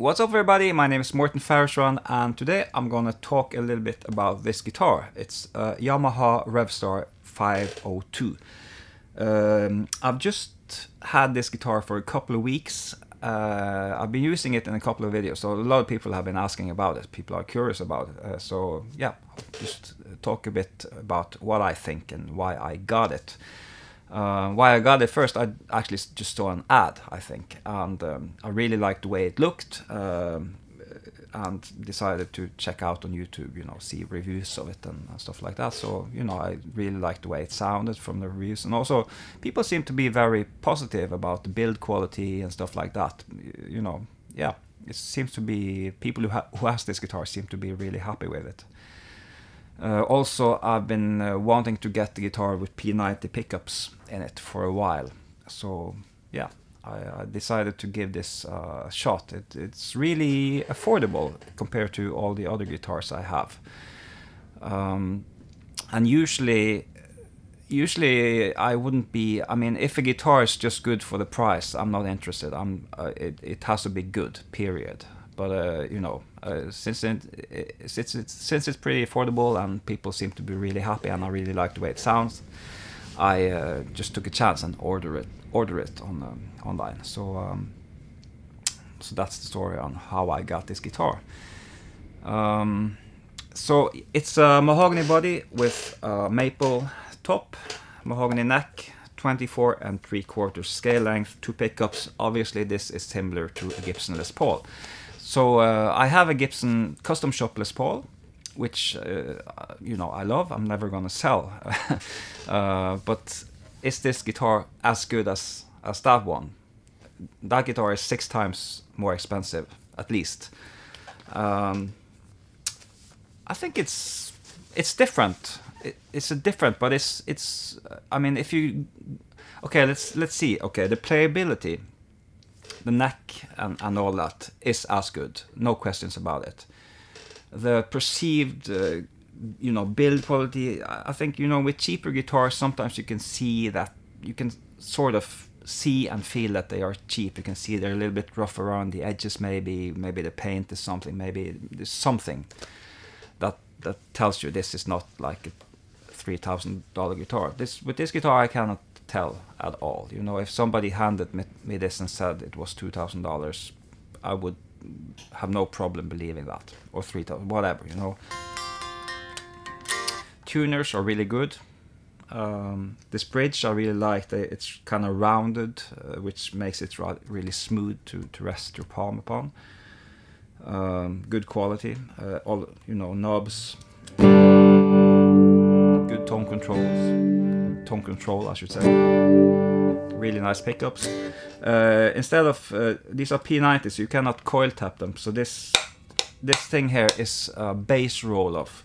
What's up everybody, my name is Morten Faerestrand and today I'm gonna talk a little bit about this guitar. It's a Yamaha Revstar 502. Um, I've just had this guitar for a couple of weeks. Uh, I've been using it in a couple of videos, so a lot of people have been asking about it. People are curious about it. Uh, so yeah, just talk a bit about what I think and why I got it. Uh, why I got it first, I actually just saw an ad, I think, and um, I really liked the way it looked, um, and decided to check out on YouTube, you know, see reviews of it and, and, stuff like that. So, you know, I really liked the way it sounded from the reviews, and also people seem to be very positive about the build quality and stuff like that. You know, yeah, it seems to be people who, ha who has this guitar seem to be really happy with it. Uh, also, I've been uh, wanting to get the guitar with P90 pickups in it for a while. So, yeah, I, I decided to give this uh, a shot. It, it's really affordable compared to all the other guitars I have. Um, and usually, usually I wouldn't be. I mean, if a guitar is just good for the price, I'm not interested. I'm. Uh, it, it has to be good. Period. But uh, you know, uh, since it, since it's since it's pretty affordable and people seem to be really happy and I really like the way it sounds, I uh, just took a chance and order it order it on um, online. So um, so that's the story on how I got this guitar. Um, so it's a mahogany body with a maple top, mahogany neck, 24 and 3 quarters scale length, two pickups. Obviously this is similar to a Gibson Les Paul. So uh, I have a Gibson custom shop Les Paul, which uh, you know I love. I'm never gonna sell, uh, but is this guitar as good as as that one? That guitar is six times more expensive, at least. Um, I think it's it's different. It, it's a different, but it's it's. I mean, if you okay, let's let's see. Okay, the playability the neck and, and all that is as good, no questions about it. The perceived, uh, you know, build quality, I think, you know, with cheaper guitars, sometimes you can see that, you can sort of see and feel that they are cheap. You can see they're a little bit rough around the edges, maybe, maybe the paint is something, maybe there's something that that tells you this is not like a three thousand dollar guitar. This with this guitar I cannot tell at all. You know, if somebody handed me, me this and said it was two thousand dollars, I would have no problem believing that, or three thousand, whatever. You know, tuners are really good. Um, this bridge I really like. It's kind of rounded, uh, which makes it really smooth to, to rest your palm upon. Um, good quality. Uh, all you know, knobs, good tone controls tone control, I should say. Really nice pickups. Uh, instead of uh, these are P90s, you cannot coil tap them. So this this thing here is a bass roll off.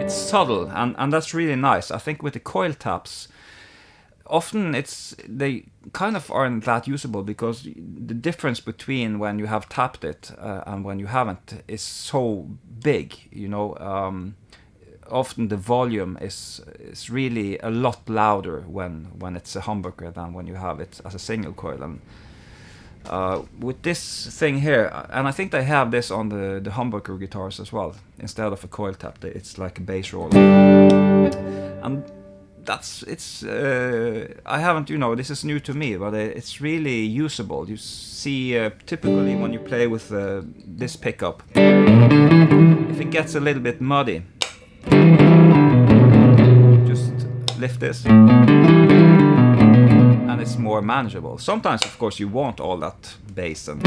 It's subtle and and that's really nice. I think with the coil taps, often it's they kind of aren't that usable because the difference between when you have tapped it uh, and when you haven't is so big you know um, often the volume is is really a lot louder when when it's a humbucker than when you have it as a single coil. And uh, with this thing here, and I think they have this on the the humbucker guitars as well. Instead of a coil tap, it's like a bass roll. And that's it's uh, I haven't you know this is new to me but it's really usable you see uh, typically when you play with uh, this pickup if it gets a little bit muddy just lift this and it's more manageable sometimes of course you want all that bass and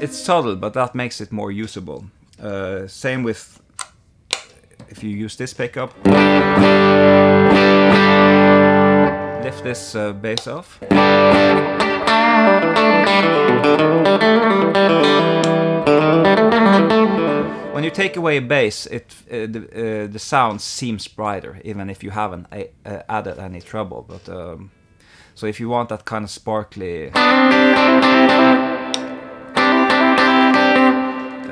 it's subtle, but that makes it more usable. Uh, same with if you use this pickup. Lift this uh, bass off. When you take away a bass, it uh, the, uh, the sound seems brighter, even if you haven't uh, added any treble. But um, so if you want that kind of sparkly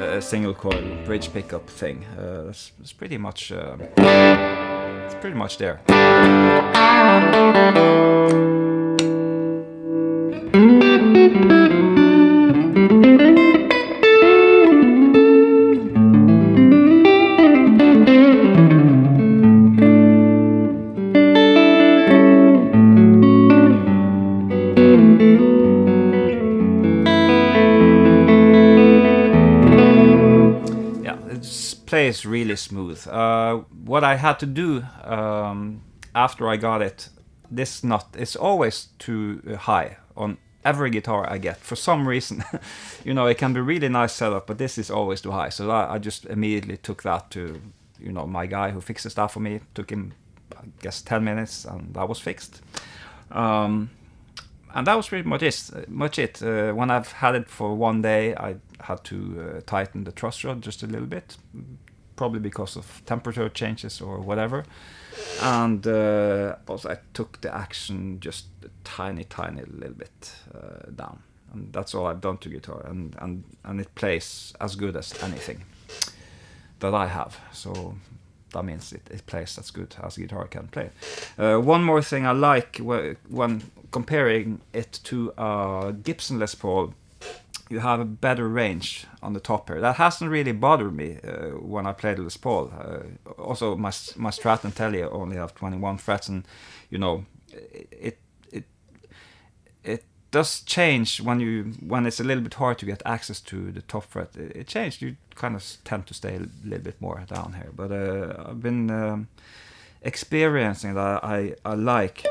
a single coil bridge pickup thing. Uh, it's, it's, pretty much uh, it's pretty much there. Plays really smooth. Uh, what I had to do um, after I got it, this nut is always too high on every guitar I get for some reason. you know, it can be really nice setup, but this is always too high. So I, I, just immediately took that to, you know, my guy who fixes that for me. Took him, I guess, 10 minutes, and that was fixed. Um, and that was pretty much it. Much it. Uh, when I've had it for one day, I had to uh, tighten the truss rod just a little bit, probably because of temperature changes or whatever. And uh, also, I took the action just a tiny, tiny little bit uh, down, and that's all I've done to guitar, and and and it plays as good as anything that I have. So that means it, it plays as good as guitar can play. Uh, one more thing I like when comparing it to a Gibson Les Paul, you have a better range on the top here. That hasn't really bothered me uh, when I played Les Paul. Uh, also, my my Strat and Tele only have 21 frets, and you know, it it it does change when you when it's a little bit hard to get access to the top fret. It, it changed. You kind of tend to stay a little bit more down here. But uh, I've been um, experiencing that I I like.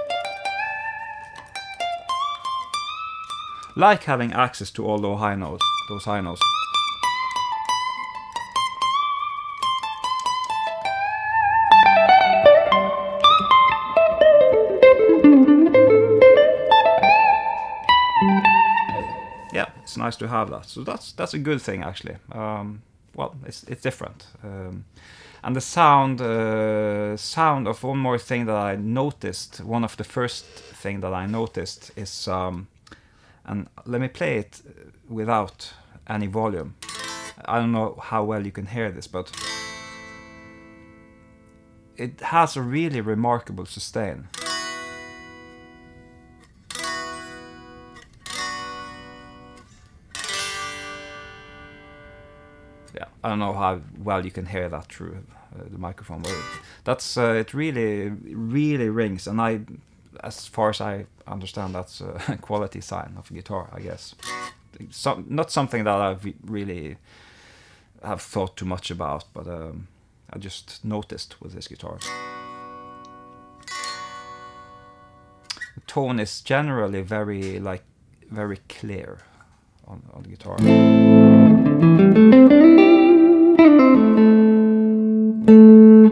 Like having access to all those high notes, those high notes. Yeah, it's nice to have that. So that's that's a good thing actually. Um, well, it's it's different. Um, and the sound uh, sound of one more thing that I noticed. One of the first thing that I noticed is um, and let me play it without any volume. I don't know how well you can hear this, but it has a really remarkable sustain. Yeah, I don't know how well you can hear that through uh, the microphone, but that's uh, it really, really rings, and I as far as I understand, that's a quality sign of a guitar, I guess. Some, not something that I've really have thought too much about, but um, I just noticed with this guitar. The tone is generally very like very clear on, on the guitar.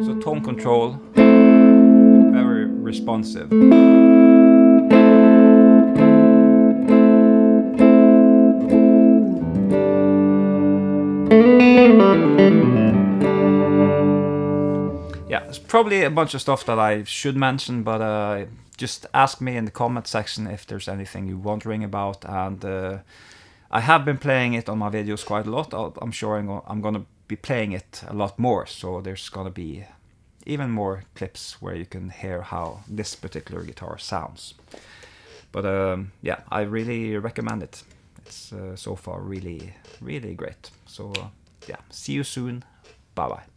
So tone control responsive. Yeah, there's probably a bunch of stuff that I should mention, but uh, just ask me in the comment section if there's anything you're wondering about. And uh, I have been playing it on my videos quite a lot. I'm sure I'm, I'm gonna be playing it a lot more. So there's gonna be even more clips where you can hear how this particular guitar sounds. But um, yeah, I really recommend it. It's uh, so far really, really great. So uh, yeah, see you soon. Bye bye.